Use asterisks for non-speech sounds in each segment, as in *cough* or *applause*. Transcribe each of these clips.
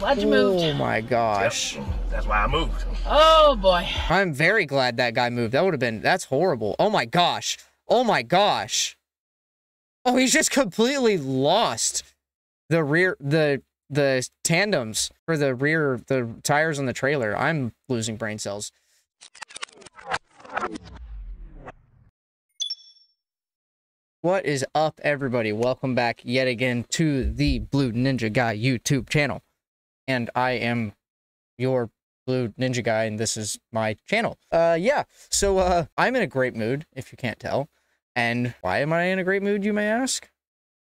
Glad you moved. Oh my gosh. Yep. That's why I moved. Oh boy. I'm very glad that guy moved. That would have been, that's horrible. Oh my gosh. Oh my gosh. Oh, he's just completely lost the rear, the, the tandems for the rear, the tires on the trailer. I'm losing brain cells. What is up, everybody? Welcome back yet again to the Blue Ninja Guy YouTube channel. And I am your Blue Ninja Guy, and this is my channel. Uh, yeah, so, uh, I'm in a great mood, if you can't tell. And why am I in a great mood, you may ask?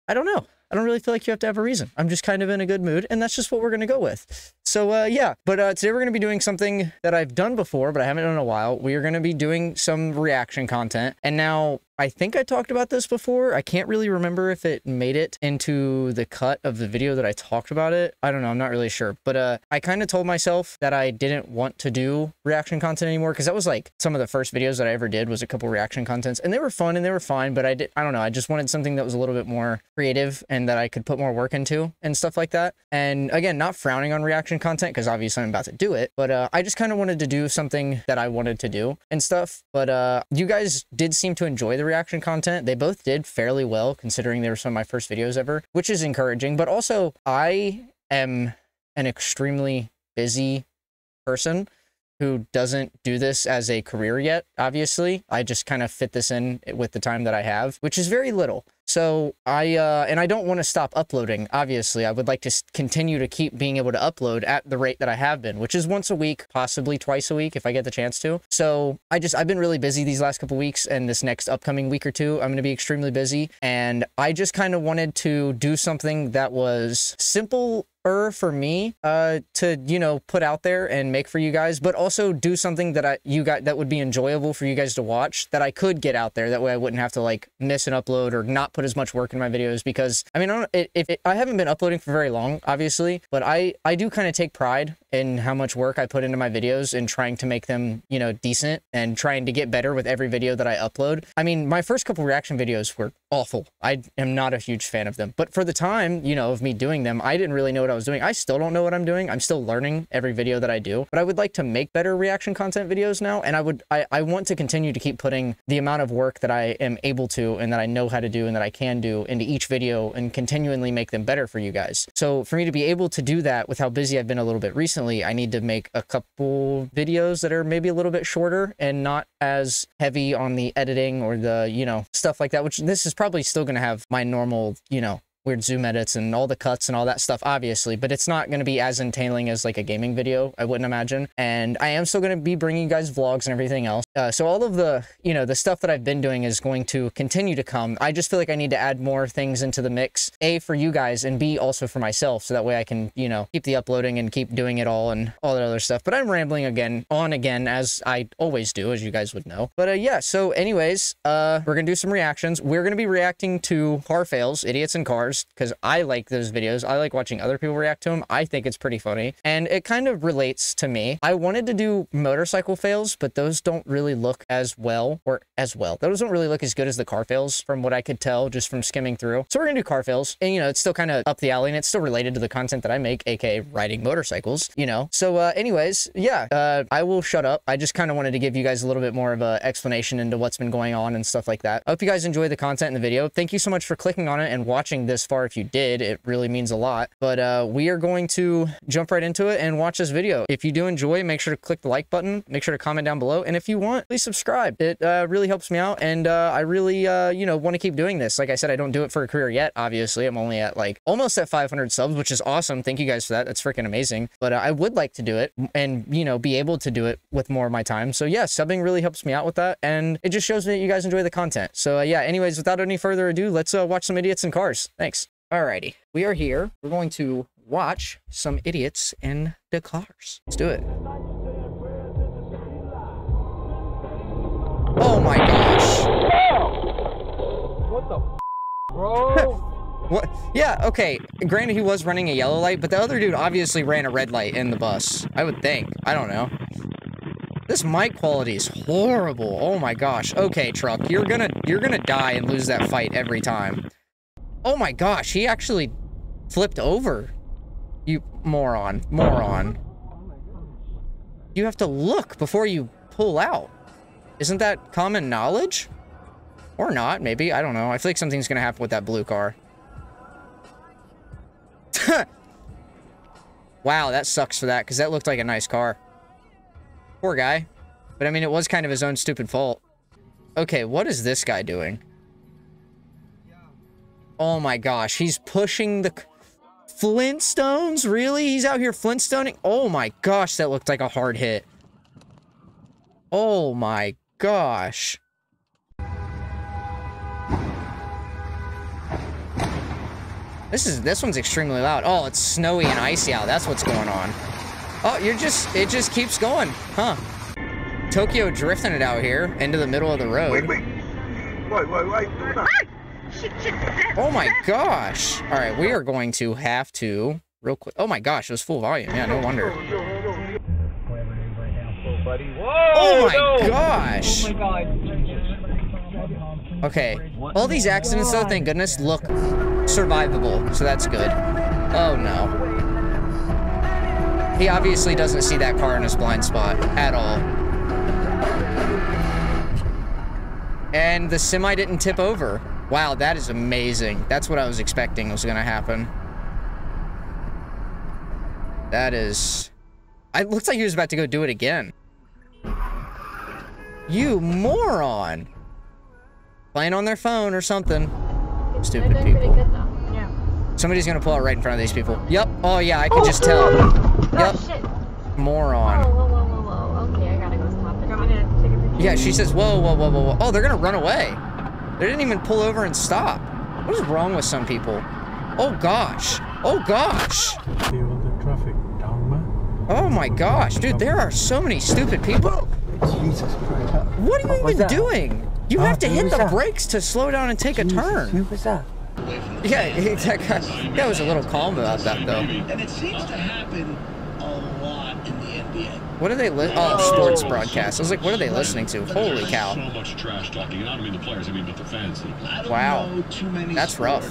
I don't know. I don't really feel like you have to have a reason. I'm just kind of in a good mood, and that's just what we're going to go with. So, uh, yeah, but uh, today we're going to be doing something that I've done before, but I haven't done in a while. We are going to be doing some reaction content. And now, I think I talked about this before. I can't really remember if it made it into the cut of the video that I talked about it. I don't know. I'm not really sure. But uh, I kind of told myself that I didn't want to do reaction content anymore because that was like some of the first videos that I ever did was a couple reaction contents and they were fun and they were fine. But I did, I don't know. I just wanted something that was a little bit more creative and that I could put more work into and stuff like that. And again, not frowning on reaction content because obviously I'm about to do it. But uh, I just kind of wanted to do something that I wanted to do and stuff. But uh, you guys did seem to enjoy the reaction content. They both did fairly well considering they were some of my first videos ever, which is encouraging. But also, I am an extremely busy person who doesn't do this as a career yet, obviously. I just kind of fit this in with the time that I have, which is very little. So I, uh, and I don't want to stop uploading, obviously. I would like to continue to keep being able to upload at the rate that I have been, which is once a week, possibly twice a week if I get the chance to. So I just, I've been really busy these last couple weeks and this next upcoming week or two, I'm going to be extremely busy. And I just kind of wanted to do something that was simple er for me uh to you know put out there and make for you guys but also do something that i you got that would be enjoyable for you guys to watch that i could get out there that way i wouldn't have to like miss an upload or not put as much work in my videos because i mean I, I haven't been uploading for very long obviously but i i do kind of take pride in how much work i put into my videos and trying to make them you know decent and trying to get better with every video that i upload i mean my first couple reaction videos were awful i am not a huge fan of them but for the time you know of me doing them i didn't really know what I was doing. I still don't know what I'm doing. I'm still learning every video that I do, but I would like to make better reaction content videos now. And I would, I, I want to continue to keep putting the amount of work that I am able to and that I know how to do and that I can do into each video and continually make them better for you guys. So for me to be able to do that with how busy I've been a little bit recently, I need to make a couple videos that are maybe a little bit shorter and not as heavy on the editing or the, you know, stuff like that, which this is probably still going to have my normal, you know, weird zoom edits and all the cuts and all that stuff, obviously, but it's not going to be as entailing as like a gaming video, I wouldn't imagine. And I am still going to be bringing you guys vlogs and everything else. Uh, so all of the, you know, the stuff that I've been doing is going to continue to come. I just feel like I need to add more things into the mix, A, for you guys, and B, also for myself. So that way I can, you know, keep the uploading and keep doing it all and all that other stuff. But I'm rambling again, on again, as I always do, as you guys would know. But uh, yeah, so anyways, uh, we're going to do some reactions. We're going to be reacting to car fails, idiots in cars because I like those videos. I like watching other people react to them. I think it's pretty funny and it kind of relates to me. I wanted to do motorcycle fails, but those don't really look as well or as well. Those don't really look as good as the car fails from what I could tell just from skimming through. So we're gonna do car fails and you know, it's still kind of up the alley and it's still related to the content that I make, aka riding motorcycles, you know? So uh, anyways, yeah, uh, I will shut up. I just kind of wanted to give you guys a little bit more of an explanation into what's been going on and stuff like that. I hope you guys enjoy the content in the video. Thank you so much for clicking on it and watching this far if you did. It really means a lot. But uh, we are going to jump right into it and watch this video. If you do enjoy, make sure to click the like button. Make sure to comment down below. And if you want, please subscribe. It uh, really helps me out. And uh, I really, uh, you know, want to keep doing this. Like I said, I don't do it for a career yet, obviously. I'm only at like almost at 500 subs, which is awesome. Thank you guys for that. That's freaking amazing. But uh, I would like to do it and, you know, be able to do it with more of my time. So yeah, subbing really helps me out with that. And it just shows me that you guys enjoy the content. So uh, yeah, anyways, without any further ado, let's watch some idiots in cars. Thanks. Alrighty, we are here. We're going to watch some idiots in the cars. Let's do it. Oh my gosh. What the bro? *laughs* What? Yeah, okay. Granted, he was running a yellow light, but the other dude obviously ran a red light in the bus. I would think. I don't know. This mic quality is horrible. Oh my gosh. Okay, truck, you're gonna you're gonna die and lose that fight every time. Oh my gosh, he actually flipped over. You moron. Moron. You have to look before you pull out. Isn't that common knowledge? Or not, maybe. I don't know. I feel like something's gonna happen with that blue car. *laughs* wow, that sucks for that, because that looked like a nice car. Poor guy. But I mean, it was kind of his own stupid fault. Okay, what is this guy doing? Oh my gosh, he's pushing the... Flintstones? Really? He's out here Flintstoning? Oh my gosh, that looked like a hard hit. Oh my gosh. This is this one's extremely loud. Oh, it's snowy and icy out. That's what's going on. Oh, you're just it just keeps going, huh? Tokyo drifting it out here into the middle of the road. Wait, wait. Wait, wait, wait. *laughs* Oh my gosh. All right, we are going to have to real quick. Oh my gosh, it was full volume. Yeah, no wonder. Oh my gosh. Okay. All these accidents though, thank goodness, look survivable. So that's good. Oh no. He obviously doesn't see that car in his blind spot at all. And the semi didn't tip over. Wow, that is amazing. That's what I was expecting was gonna happen. That is... It looks like he was about to go do it again. You moron! Playing on their phone or something. Stupid They're doing pretty people. good though. Yeah. Somebody's gonna pull out right in front of these people. Yep. Oh yeah, I can oh, just tell. Oh, oh, oh Yep. shit. Oh, Moron. whoa, whoa, whoa, whoa. Okay, I gotta go stop it. I'm take a picture. Yeah, she says, whoa, whoa, whoa, whoa, whoa. Oh, they're gonna run away. They didn't even pull over and stop. What is wrong with some people? Oh gosh. Oh gosh. The traffic down man. Oh my gosh, dude, there are so many stupid people. Jesus Christ. What are you What's even that? doing? You Huh? have oh, to hit the that? brakes to slow down and take a turn. Who was that? Yeah, *laughs* that guy, that guy was a little calm about that though. And it seems to happen a lot in the NBA. What are they li- Oh, oh sports broadcast. I was like, what are they listening to? Holy cow. So much trash talking, and I mean the players, I mean but the fans. Wow. too many That's rough.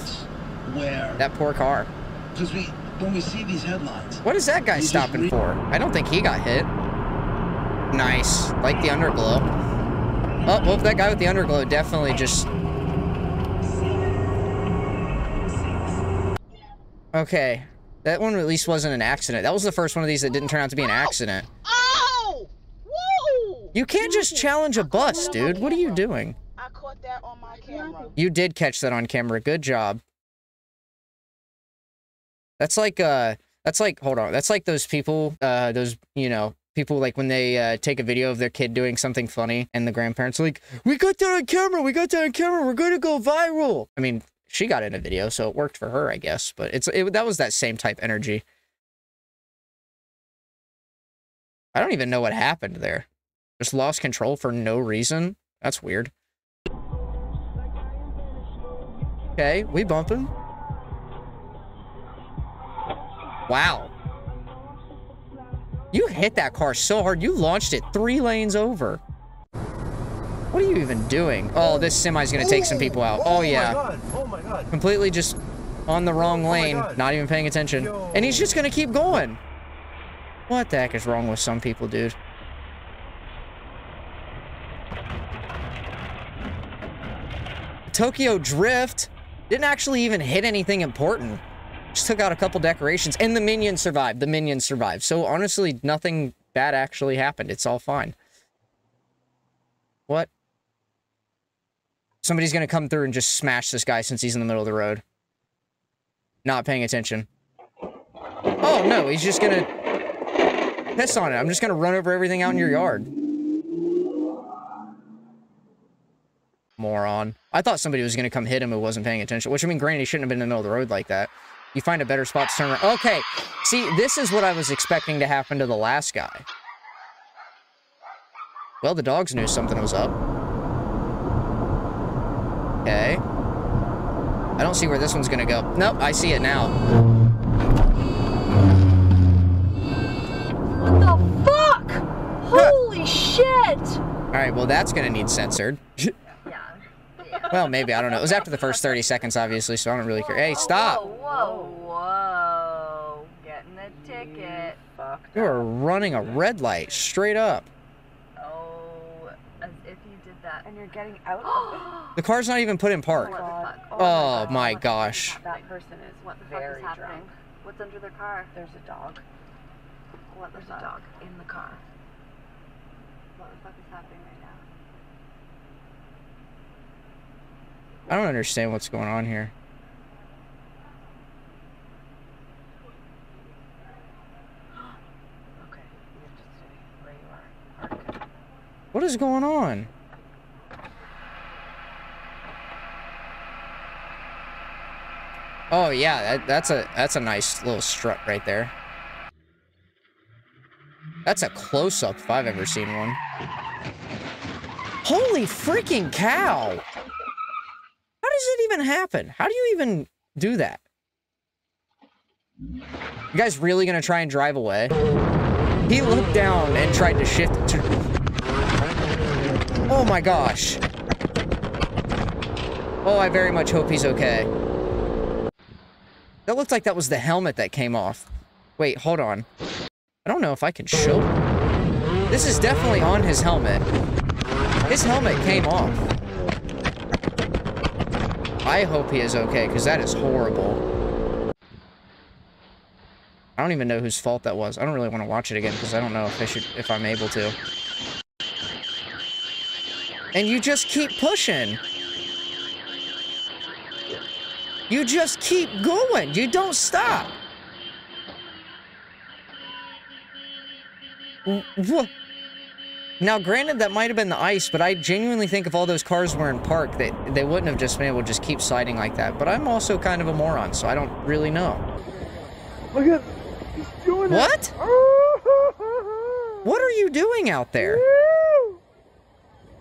where That poor car. because we when we see these headlines, What is that guy stopping for? I don't think he got hit. Nice. Like the underglow. Oh, well, that guy with the underglow definitely just... Okay. That one at least wasn't an accident. That was the first one of these that didn't turn out to be an accident. You can't just challenge a bus, dude. What are you doing? I caught that on my camera. You did catch that on camera. Good job. That's like uh that's like hold on. That's like those people uh those, you know, people like when they uh take a video of their kid doing something funny and the grandparents are like, "We got that on camera. We got that on camera. We're going to go viral." I mean, she got in a video, so it worked for her, I guess, but it's it, that was that same type energy. I don't even know what happened there. Just lost control for no reason. That's weird. Okay, we bumping. Wow. You hit that car so hard, you launched it three lanes over. What are you even doing? Oh, this semi's gonna take some people out. Oh, yeah. Completely just on the wrong lane, not even paying attention. And he's just gonna keep going. What the heck is wrong with some people, dude? Tokyo Drift didn't actually even hit anything important. Just took out a couple decorations, and the minions survived. The minions survived. So honestly, nothing bad actually happened. It's all fine. What? Somebody's gonna come through and just smash this guy since he's in the middle of the road. Not paying attention. Oh no, he's just gonna piss on it. I'm just gonna run over everything out in your yard. Moron. I thought somebody was gonna come hit him who wasn't paying attention. Which I mean, granted, he shouldn't have been in the middle of the road like that. You find a better spot to turn around. Okay, see, this is what I was expecting to happen to the last guy. Well, the dogs knew something was up. Okay. I don't see where this one's gonna go. Nope, I see it now. What the fuck? Holy shit! Alright, well, that's gonna need censored. *laughs* Yeah. well, maybe, I don't know. It was after the first 30 seconds, obviously, so I don't really care. Hey, stop! Whoa, whoa, whoa. Getting the ticket. Fucked You are running a red light straight up. Oh, as if you did that. And you're getting out of *gasps* The car's not even put in park. What the? Oh my oh gosh. That person is What the fuck is happening? drunk. What's under their car? There's a dog. What the There's fuck? a dog in the car. What the fuck is happening right now? I don't understand what's going on here. What is going on? Oh yeah, that, that's a that's a nice little strut right there. That's a close-up if I've ever seen one. Holy freaking cow! Does it even happen? How do you even do that? You guys really gonna try and drive away? He looked down and tried to shift to Oh my gosh. Oh, I very much hope he's okay. That looked like that was the helmet that came off. Wait, hold on. I don't know if I can show. This is definitely on his helmet. His helmet came off. I hope he is okay, because that is horrible. I don't even know whose fault that was. I don't really want to watch it again, because I don't know if I should, if I'm able to. And you just keep pushing. You just keep going. You don't stop. Wha- Now, granted, that might have been the ice, but I genuinely think if all those cars were in park, that they wouldn't have just been able to just keep sliding like that. But I'm also kind of a moron, so I don't really know. Look at, he's doing. What? *laughs* What are you doing out there? Oh,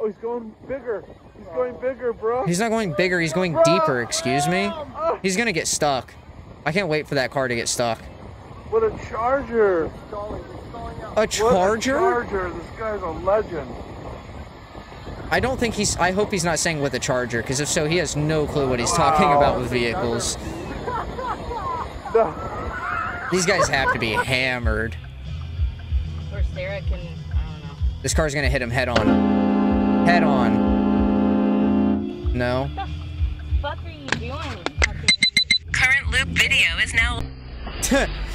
he's going bigger. He's going bigger, bro. He's not going bigger, he's going deeper, excuse me? Ah. He's gonna get stuck. I can't wait for that car to get stuck. What a charger. A What a charger? charger. This guy's a legend. I don't think he's. I hope he's not saying with a charger, because if so, he has no clue what he's talking about with vehicles. No. *laughs* These guys have to be hammered. Or Sarah can, I don't know. This car's gonna hit him head on. Head on. No. What the fuck are you doing? Current loop video is now. *laughs*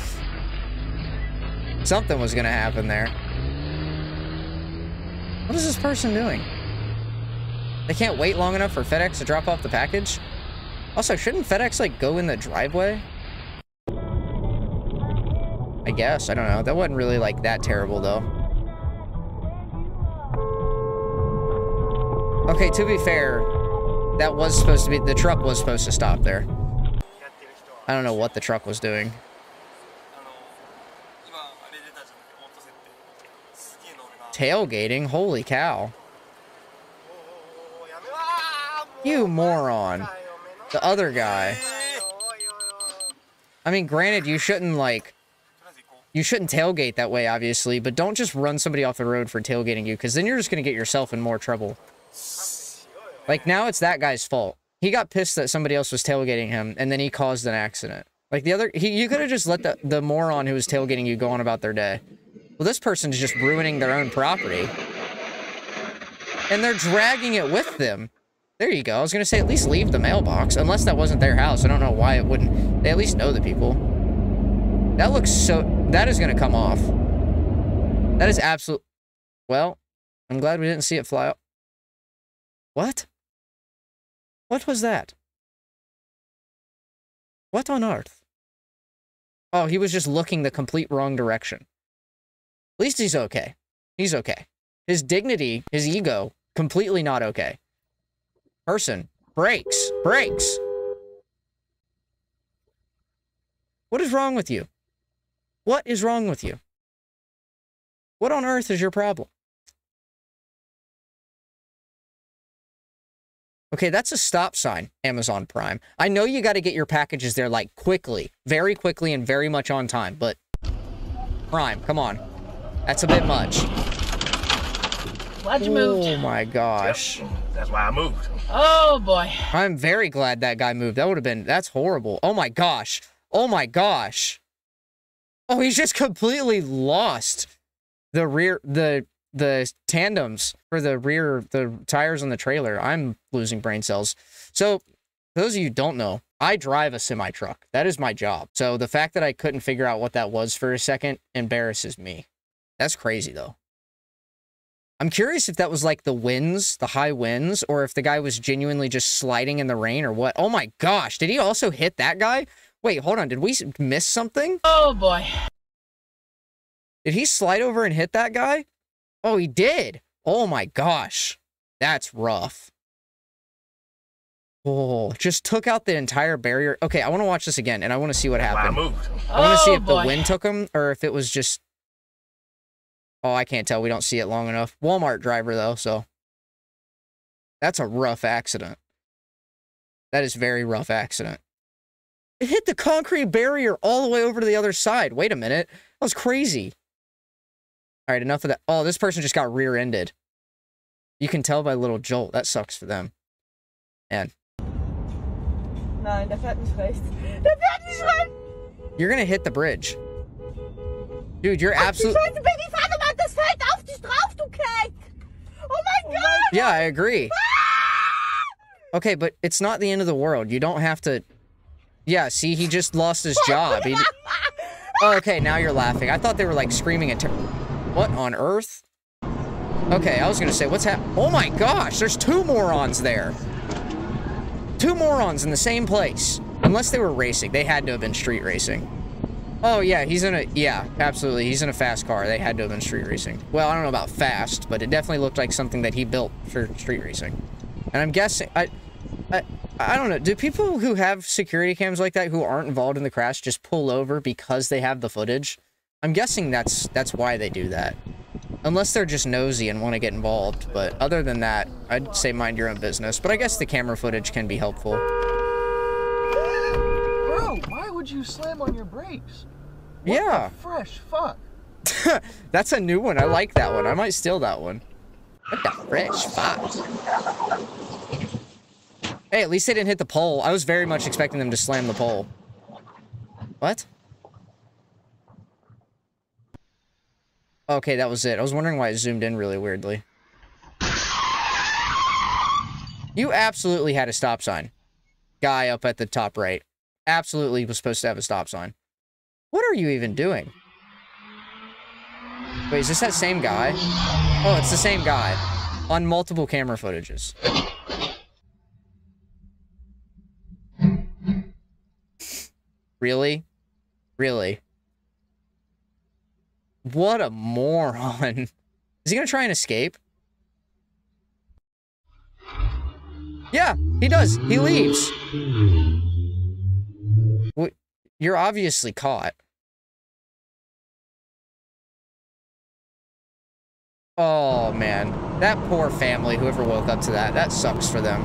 Something was gonna happen there. What is this person doing? They can't wait long enough for FedEx to drop off the package? Also, shouldn't FedEx, like, go in the driveway? I guess. I don't know. That wasn't really, like, that terrible, though. Okay, to be fair, that was supposed to be... The truck was supposed to stop there. I don't know what the truck was doing. Tailgating? Holy cow. You moron. The other guy. I mean, granted, you shouldn't, like... You shouldn't tailgate that way, obviously, but don't just run somebody off the road for tailgating you, because then you're just going to get yourself in more trouble. Like, now it's that guy's fault. He got pissed that somebody else was tailgating him, and then he caused an accident. Like, the other... He, you could have just let the, the moron who was tailgating you go on about their day. Well, this person is just ruining their own property. And they're dragging it with them. There you go. I was going to say at least leave the mailbox. Unless that wasn't their house. I don't know why it wouldn't. They at least know the people. That looks so... That is going to come off. That is absolute... Well, I'm glad we didn't see it fly up. What? What was that? What on earth? Oh, he was just looking the complete wrong direction. Least he's okay. He's okay. His dignity, his ego, completely not okay. Person, breaks, breaks. What is wrong with you? What is wrong with you? What on earth is your problem? Okay, that's a stop sign, Amazon Prime. I know you got to get your packages there, like, quickly. Very quickly and very much on time, but... Prime, come on. That's a bit much. Glad you moved. Oh my gosh. That's why I moved. Oh boy. I'm very glad that guy moved. That would have been, that's horrible. Oh my gosh. Oh my gosh. Oh, he's just completely lost the rear the the tandems for the rear the tires on the trailer. I'm losing brain cells. So those of you who don't know, I drive a semi truck. That is my job. So the fact that I couldn't figure out what that was for a second embarrasses me. That's crazy though. I'm curious if that was like the winds, the high winds, or if the guy was genuinely just sliding in the rain or what. Oh my gosh, did he also hit that guy? Wait, hold on. Did we miss something? Oh boy. Did he slide over and hit that guy? Oh, he did. Oh my gosh. That's rough. Oh, just took out the entire barrier. Okay, I want to watch this again and I want to see what happened. I I want to oh, see Oh, if the wind took him or if it was just. Oh, I can't tell. We don't see it long enough. Walmart driver, though, so. That's a rough accident. That is very rough accident. It hit the concrete barrier all the way over to the other side. Wait a minute. That was crazy. All right, enough of that. Oh, this person just got rear-ended. You can tell by a little jolt. That sucks for them. And Nein, der fährt nicht rechts. Der fährt nicht rechts! you're gonna hit the bridge. Dude, you're absolutely... Oh! Yeah, I agree. Ah! Okay, but it's not the end of the world. You don't have to... Yeah, see, he just lost his job. He... *laughs* Oh, okay, now you're laughing. I thought they were, like, screaming at... What on earth? Okay, I was gonna say, what's hap- Oh my gosh, there's two morons there. Two morons in the same place. Unless they were racing. They had to have been street racing. Oh, yeah, he's in a... Yeah, absolutely. He's in a fast car. They had to have been street racing. Well, I don't know about fast, but it definitely looked like something that he built for street racing. And I'm guessing... I, I, I don't know. Do people who have security cams like that who aren't involved in the crash just pull over because they have the footage? I'm guessing that's that's why they do that. Unless they're just nosy and want to get involved. But other than that, I'd say mind your own business. But I guess the camera footage can be helpful. Would you slam on your brakes? What Yeah. Fresh fuck. *laughs* That's a new one. I like that one. I might steal that one. What the fresh fuck? Hey, at least they didn't hit the pole. I was very much expecting them to slam the pole. What? Okay, that was it. I was wondering why it zoomed in really weirdly. You absolutely had a stop sign. Guy up at the top right. Absolutely was supposed to have a stop sign. What are you even doing? Wait, is this that same guy? Oh, it's the same guy. On multiple camera footages. Really? Really? What a moron. *laughs* Is he gonna try and escape? Yeah, he does. He leaves. You're obviously caught. Oh, man. That poor family, whoever woke up to that, that sucks for them.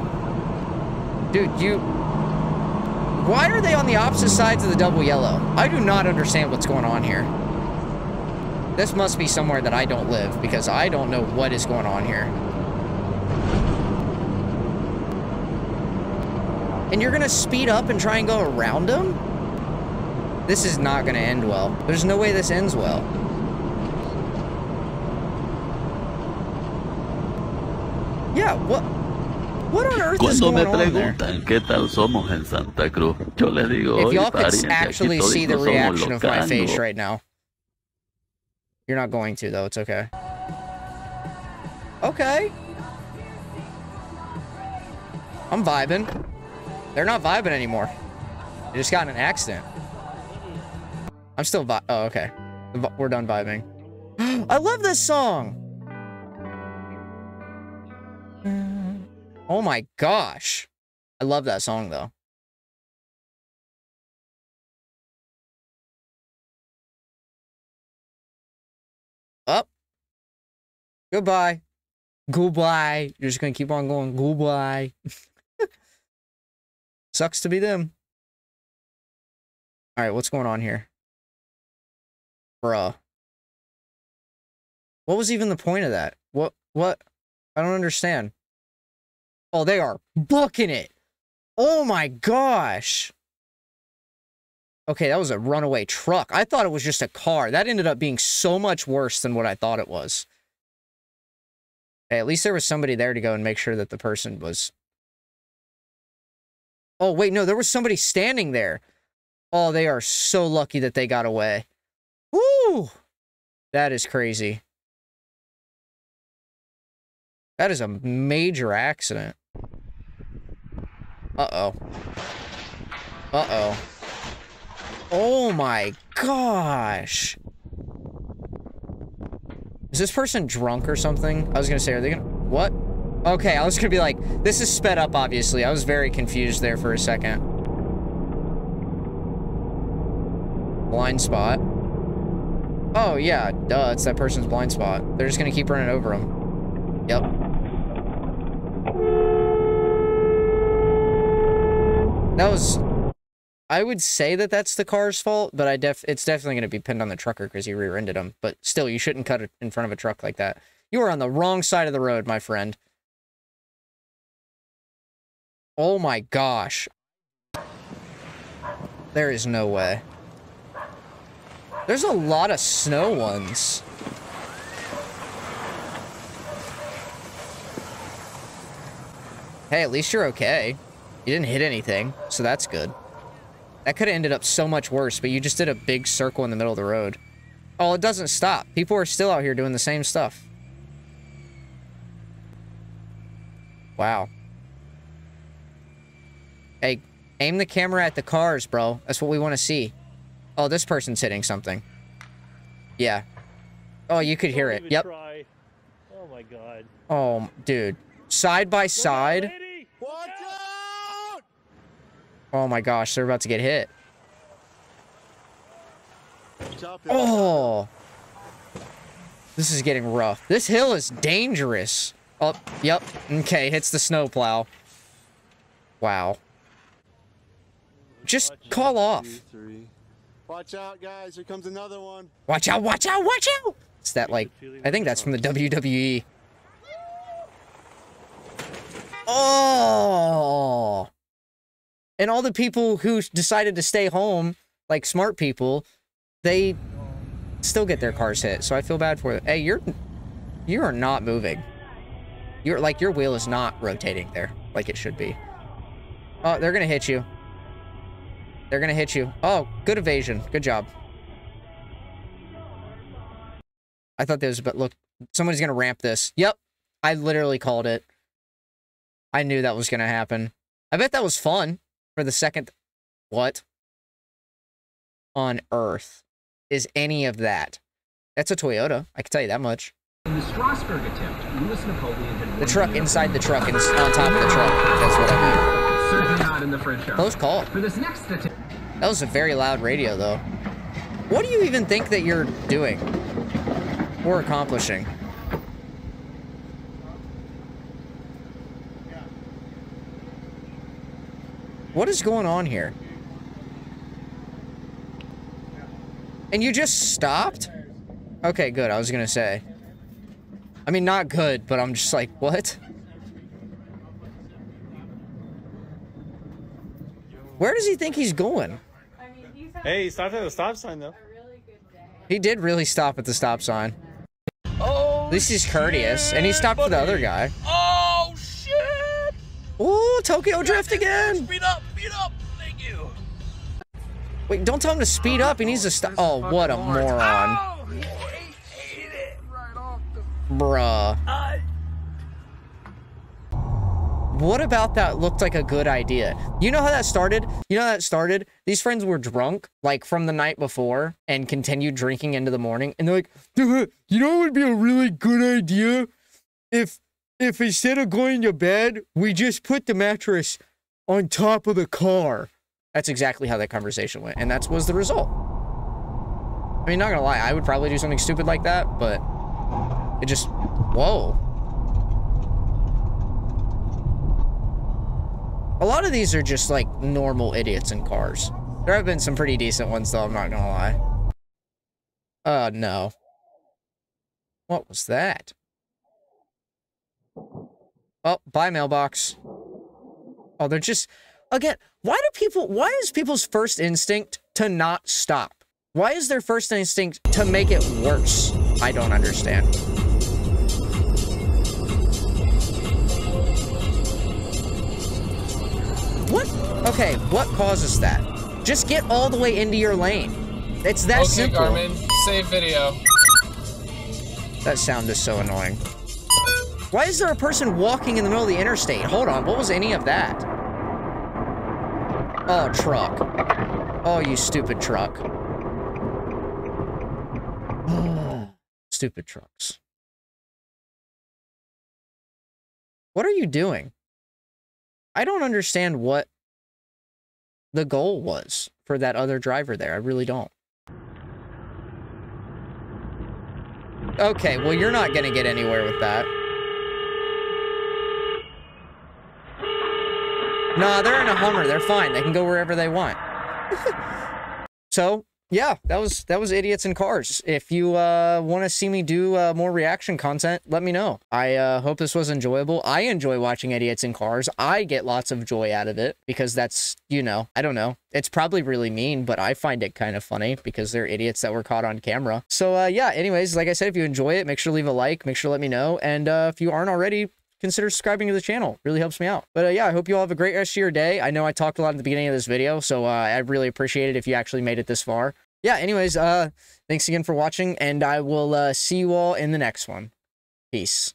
Dude, you... Why are they on the opposite sides of the double yellow? I do not understand what's going on here. This must be somewhere that I don't live, because I don't know what is going on here. And you're gonna speed up and try and go around them? This is not gonna end well. There's no way this ends well. Yeah, what? What on earth is Cuando me going on there? preguntan qué tal somos en Santa Cruz, yo les digo, If y'all could pariente, aquí actually see the somos reaction of my face right now. You're not going to, though. It's okay. Okay. I'm vibing. They're not vibing anymore. They just got in an accident. I'm still vi- Oh, okay. We're done vibing. *gasps* I love this song! Oh my gosh. I love that song, though. Up. Goodbye. Goodbye. You're just gonna keep on going. Goodbye. *laughs* Sucks to be them. All right, what's going on here? Bruh. What was even the point of that? What? What? I don't understand. Oh, they are booking it. Oh my gosh. Okay, that was a runaway truck. I thought it was just a car. That ended up being so much worse than what I thought it was. Hey, at least there was somebody there to go and make sure that the person was. Oh, wait, no, there was somebody standing there. Oh, they are so lucky that they got away. Woo! That is crazy. That is a major accident. Uh-oh. Uh-oh. Oh my gosh. Is this person drunk or something? I was gonna say, are they gonna... What? Okay, I was gonna be like, this is sped up, obviously. I was very confused there for a second. Blind spot. Oh, yeah, duh, it's that person's blind spot. They're just gonna keep running over them. Yep. That was... I would say that that's the car's fault, but I def it's definitely going to be pinned on the trucker because he rear-ended him. But still, you shouldn't cut it in front of a truck like that. You are on the wrong side of the road, my friend. Oh my gosh. There is no way. There's a lot of snow ones. Hey, at least you're okay. You didn't hit anything, so that's good. That could have ended up so much worse, but you just did a big circle in the middle of the road. Oh, it doesn't stop. People are still out here doing the same stuff. Wow. Hey, aim the camera at the cars, bro. That's what we want to see. Oh, this person's hitting something. Yeah. Oh, you could hear it. Yep. Try. Oh my god. Oh, dude. Side by side. Watch out! Oh my gosh, they're about to get hit. Oh. This is getting rough. This hill is dangerous. Oh, yep. Okay, hits the snowplow. Wow. Just call off. Watch out, guys. Here comes another one. Watch out, watch out, watch out! It's that, like, I think that's from the WWE. Oh! And all the people who decided to stay home, like smart people, they still get their cars hit. So I feel bad for them. Hey, you're, you are not moving. You're, like, your wheel is not rotating there, like it should be. Oh, they're gonna hit you. They're gonna hit you. Oh, good evasion. Good job. I thought there was, but look, somebody's gonna ramp this. Yep, I literally called it. I knew that was gonna happen. I bet that was fun for the second. What on earth is any of that? That's a Toyota. I can tell you that much. In the Strasbourg attempt, Louis Napoleon had The truck inside the truck and on top of the truck. That's what I mean. In the French army. Close call. For this next attempt, That was a very loud radio, though. What do you even think that you're doing? Or accomplishing? What is going on here? And you just stopped? Okay, good. I was gonna say. I mean, not good, but I'm just like, what? Where does he think he's going? Hey, he stopped at the stop sign though. He did really stop at the stop sign. At least he's courteous, and he stopped for the other guy. Oh shit! Ooh, Tokyo Drift again! Speed up, speed up. Thank you. Wait, don't tell him to speed up. He needs to stop. Oh, what a moron. Oh, he ate it right off the. Bruh. Uh, What about that looked like a good idea? You know how that started? You know how that started? These friends were drunk, like from the night before, and continued drinking into the morning. And they're like, "Dude, you know what would be a really good idea? If if instead of going to bed, we just put the mattress on top of the car. That's exactly how that conversation went, and that was the result. I mean, not gonna lie, I would probably do something stupid like that, but it just, whoa. A lot of these are just like normal idiots in cars. There have been some pretty decent ones, though, I'm not gonna lie. Uh, no. What was that? Oh, bye, mailbox. Oh, they're just... Again, why do people, why is people's first instinct to not stop? Why is their first instinct to make it worse? I don't understand. What? Okay, what causes that? Just get all the way into your lane. It's that okay, simple. Garmin, save video. That sound is so annoying. Why is there a person walking in the middle of the interstate? Hold on, what was any of that? Oh, truck. Oh, you stupid truck. *gasps* stupid trucks. What are you doing? I don't understand what the goal was for that other driver there. I really don't. Okay, well, you're not going to get anywhere with that. Nah, they're in a Hummer. They're fine. They can go wherever they want. *laughs* so, yeah, that was that was idiots in cars. If you uh, want to see me do uh, more reaction content, let me know. I uh, hope this was enjoyable. I enjoy watching idiots in cars. I get lots of joy out of it because that's you know I don't know. It's probably really mean, but I find it kind of funny because they're idiots that were caught on camera. So uh, yeah. Anyways, like I said, if you enjoy it, make sure to leave a like. Make sure to let me know. And uh, if you aren't already, consider subscribing to the channel. Really helps me out. But uh, yeah, I hope you all have a great rest of your day. I know I talked a lot at the beginning of this video, so uh, I really appreciate it if you actually made it this far. Yeah, anyways, uh, thanks again for watching, and I will uh, see you all in the next one. Peace.